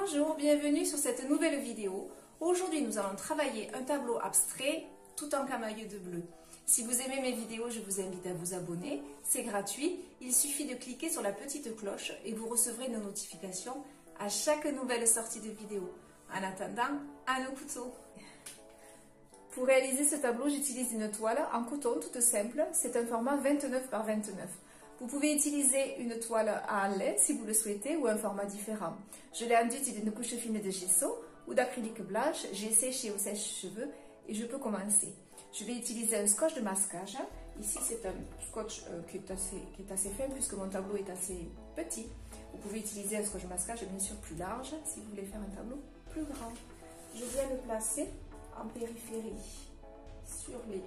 Bonjour, bienvenue sur cette nouvelle vidéo. Aujourd'hui, nous allons travailler un tableau abstrait tout en camailleux de bleu. Si vous aimez mes vidéos, je vous invite à vous abonner. C'est gratuit. Il suffit de cliquer sur la petite cloche et vous recevrez nos notifications à chaque nouvelle sortie de vidéo. En attendant, à nos couteaux. Pour réaliser ce tableau, j'utilise une toile en coton toute simple. C'est un format 29 par 29. Vous pouvez utiliser une toile à lait si vous le souhaitez ou un format différent. Je l'ai enduite d'une couche fine de gesso ou d'acrylique blanche. J'ai séché au sèche-cheveux et je peux commencer. Je vais utiliser un scotch de masquage. Ici, c'est un scotch euh, qui, est assez, qui est assez fin puisque mon tableau est assez petit. Vous pouvez utiliser un scotch de masquage bien sûr plus large si vous voulez faire un tableau plus grand. Je viens le placer en périphérie sur les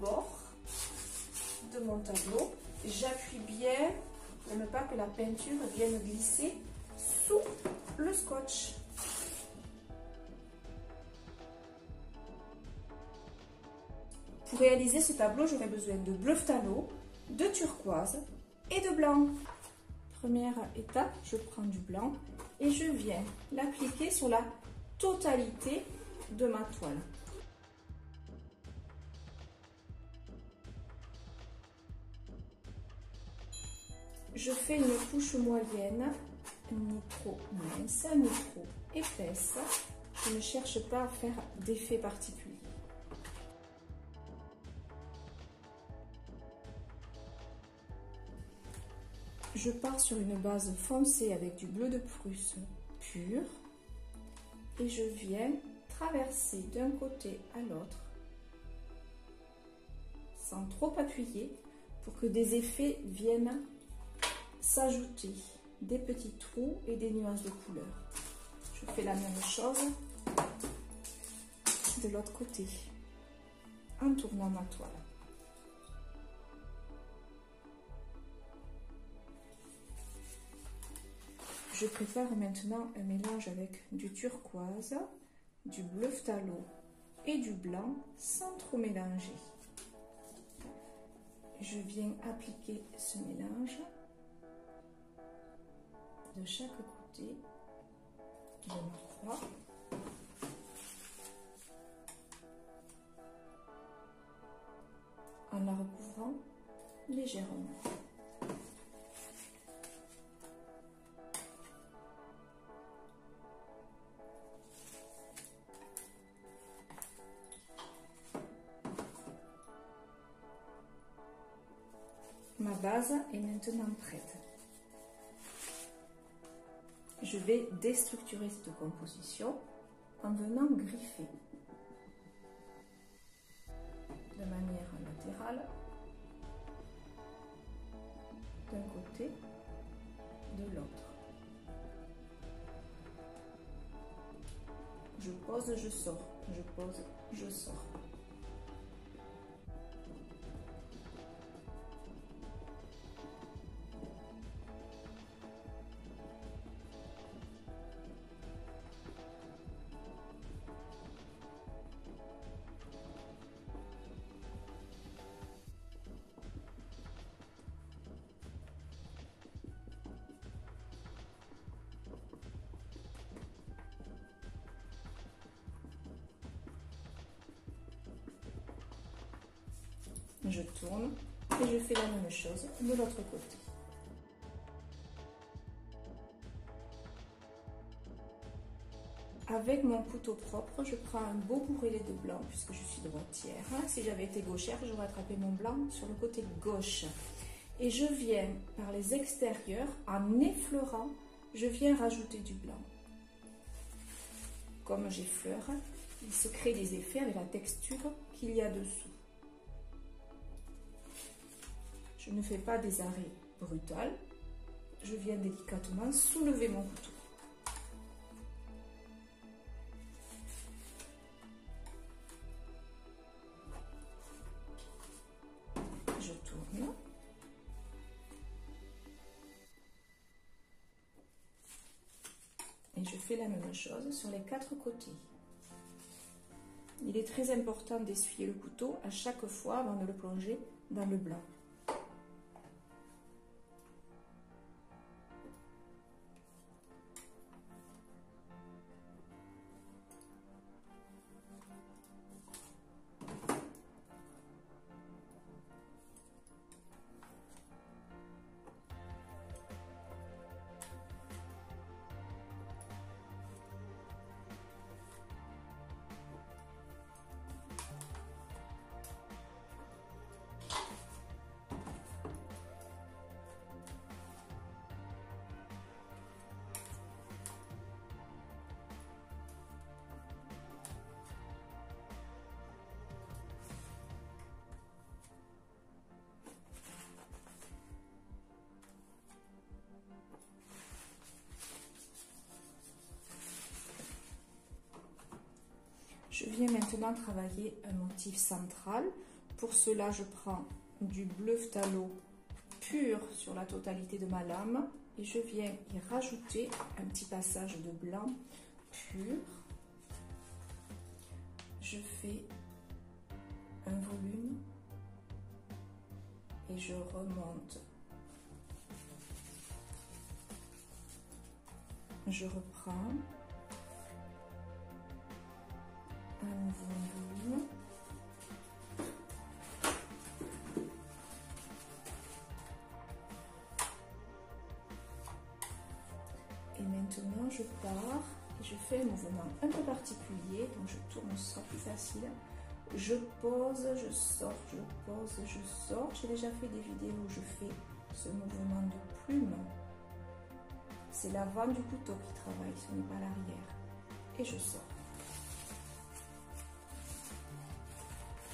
bords de mon tableau j'appuie bien pour ne pas que la peinture vienne glisser sous le scotch. Pour réaliser ce tableau, j'aurai besoin de bleu phthalo, de turquoise et de blanc. Première étape, je prends du blanc et je viens l'appliquer sur la totalité de ma toile. Je fais une couche moyenne, ni trop mince, ni trop épaisse. Je ne cherche pas à faire d'effet particulier. Je pars sur une base foncée avec du bleu de Prusse pur et je viens traverser d'un côté à l'autre sans trop appuyer pour que des effets viennent s'ajouter des petits trous et des nuances de couleur. Je fais la même chose de l'autre côté en tournant ma toile. Je prépare maintenant un mélange avec du turquoise, du bleu phthalo et du blanc sans trop mélanger. Je viens appliquer ce mélange de chaque côté de ma croix. en la recouvrant légèrement. Ma base est maintenant prête je vais déstructurer cette composition en venant griffer de manière latérale d'un côté, de l'autre. Je pose, je sors, je pose, je sors. Je tourne et je fais la même chose de l'autre côté. Avec mon couteau propre, je prends un beau bourrelet de blanc puisque je suis droitière. Si j'avais été gauchère, j'aurais attrapé mon blanc sur le côté gauche. Et je viens par les extérieurs, en effleurant, je viens rajouter du blanc. Comme j'effleure, il se crée des effets avec la texture qu'il y a dessous. Je ne fais pas des arrêts brutals. Je viens délicatement soulever mon couteau. Je tourne. Et je fais la même chose sur les quatre côtés. Il est très important d'essuyer le couteau à chaque fois avant de le plonger dans le blanc. Je viens maintenant travailler un motif central. Pour cela, je prends du bleu phthalo pur sur la totalité de ma lame et je viens y rajouter un petit passage de blanc pur. Je fais un volume et je remonte. Je reprends je pars et je fais un mouvement un peu particulier. Donc, je tourne, ce sera plus facile. Je pose, je sors, je pose, je sors. J'ai déjà fait des vidéos où je fais ce mouvement de plume. C'est l'avant du couteau qui travaille, ce n'est pas l'arrière. Et je sors.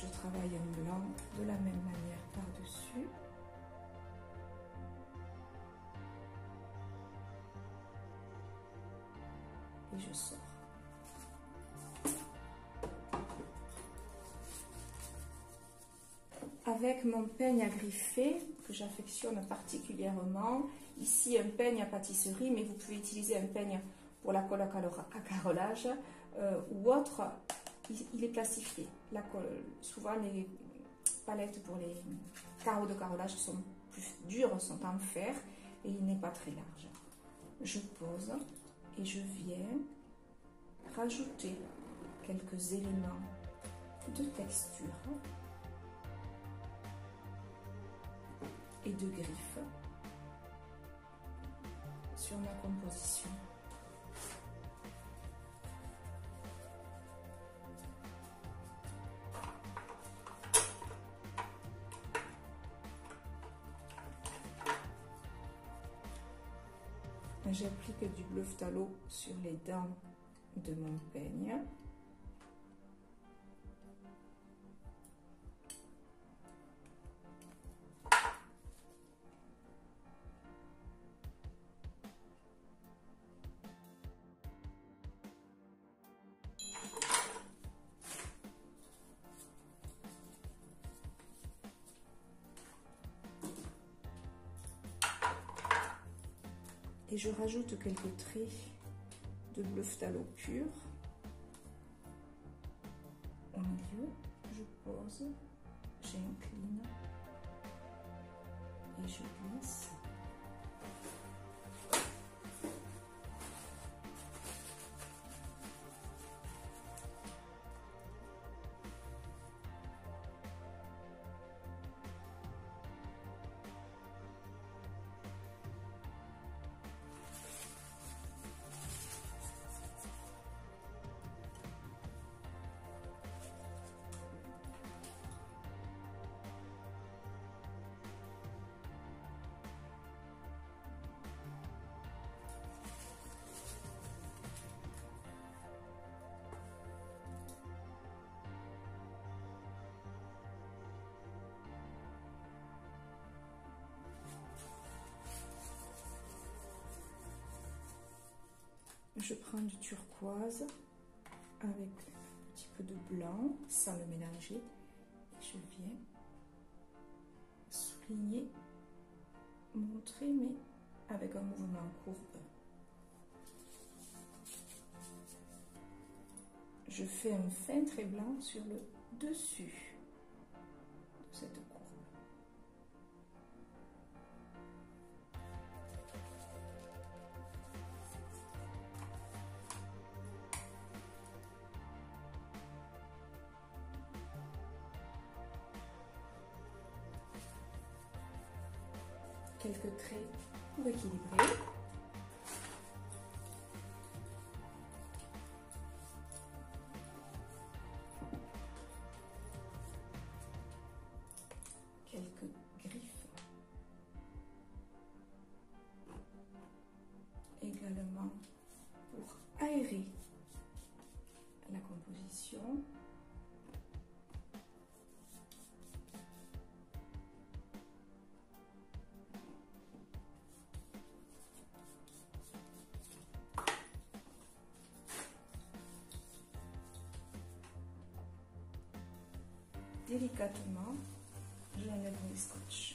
Je travaille un blanc de la même manière par-dessus. Je sors. avec mon peigne à griffer que j'affectionne particulièrement. Ici, un peigne à pâtisserie, mais vous pouvez utiliser un peigne pour la colle à carrelage euh, ou autre. Il, est plastifié. La colle, souvent, les palettes pour les carreaux de carrelage sont plus dures, sont en fer et il n'est pas très large. Je pose et je viens rajouter quelques éléments de texture et de griffes sur ma composition. J'applique du bleu phthalo sur les dents de mon peigne. Et je rajoute quelques traits de bleu phthalo pur. Au milieu, je pose, j'incline et je glisse. Je prends du turquoise avec un petit peu de blanc sans le mélanger. Et je viens souligner mon trait, mais avec un mouvement courbe. Je fais un fin trait blanc sur le dessus quelques traits pour équilibrer. Quelques griffes. Également pour aérer la composition. Délicatement, j'enlève les scotch.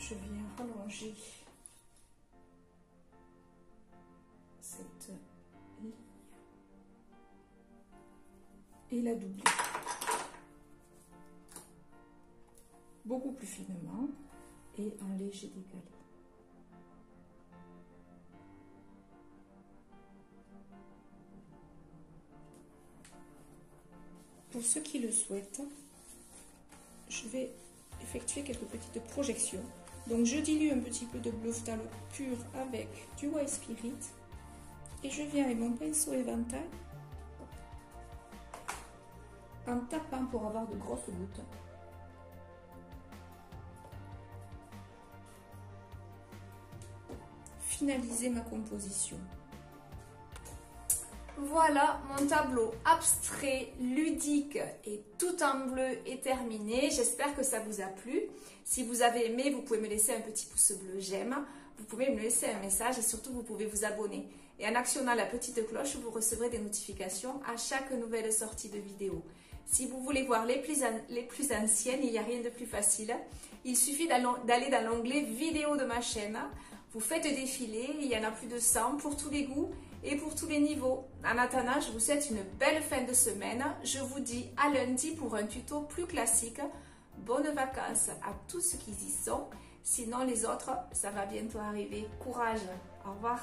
Je viens rallonger cette ligne et la doubler beaucoup plus finement et en léger décalé. Pour ceux qui le souhaitent, je vais effectuer quelques petites projections donc je dilue un petit peu de bleu phthalo pur avec du white spirit et je viens avec mon pinceau éventail en tapant pour avoir de grosses gouttes. Finaliser ma composition. Voilà, mon tableau abstrait, ludique et tout en bleu est terminé. J'espère que ça vous a plu. Si vous avez aimé, vous pouvez me laisser un petit pouce bleu j'aime. Vous pouvez me laisser un message et surtout vous pouvez vous abonner. Et en actionnant la petite cloche, vous recevrez des notifications à chaque nouvelle sortie de vidéo. Si vous voulez voir les plus, les plus anciennes, il n'y a rien de plus facile. Il suffit d'aller dans l'onglet vidéo de ma chaîne. Vous faites défiler, il y en a plus de 100 pour tous les goûts et pour tous les niveaux. En attendant, je vous souhaite une belle fin de semaine. Je vous dis à lundi pour un tuto plus classique. Bonnes vacances à tous ceux qui y sont. Sinon, les autres, ça va bientôt arriver. Courage. Au revoir.